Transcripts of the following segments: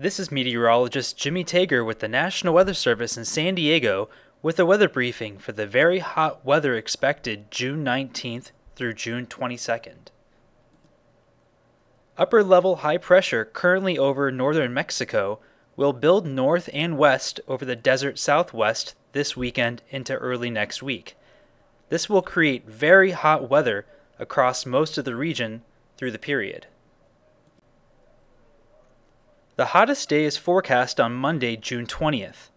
This is meteorologist Jimmy Tager with the National Weather Service in San Diego with a weather briefing for the very hot weather expected June 19th through June 22nd. Upper level high pressure currently over northern Mexico will build north and west over the desert southwest this weekend into early next week. This will create very hot weather across most of the region through the period. The hottest day is forecast on Monday, June 20th.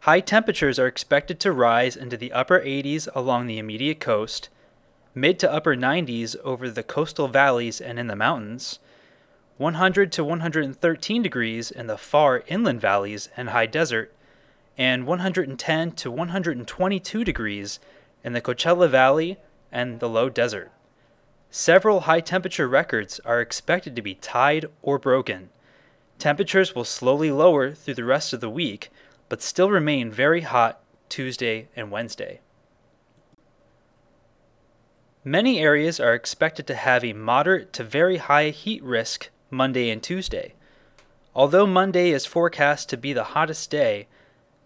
High temperatures are expected to rise into the upper 80s along the immediate coast, mid to upper 90s over the coastal valleys and in the mountains, 100 to 113 degrees in the far inland valleys and high desert, and 110 to 122 degrees in the Coachella Valley and the low desert. Several high temperature records are expected to be tied or broken. Temperatures will slowly lower through the rest of the week, but still remain very hot Tuesday and Wednesday. Many areas are expected to have a moderate to very high heat risk Monday and Tuesday. Although Monday is forecast to be the hottest day,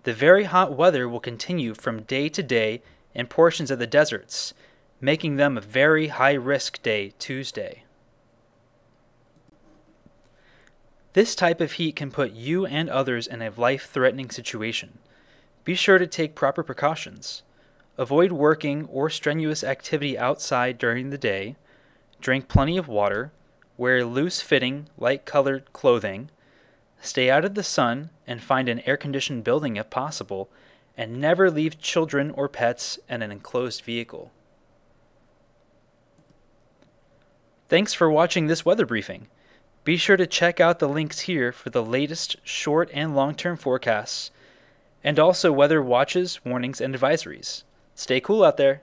the very hot weather will continue from day to day in portions of the deserts, making them a very high risk day Tuesday. This type of heat can put you and others in a life threatening situation. Be sure to take proper precautions. Avoid working or strenuous activity outside during the day. Drink plenty of water. Wear loose fitting, light colored clothing. Stay out of the sun and find an air conditioned building if possible. And never leave children or pets in an enclosed vehicle. Thanks for watching this weather briefing. Be sure to check out the links here for the latest short and long term forecasts, and also weather watches, warnings, and advisories. Stay cool out there.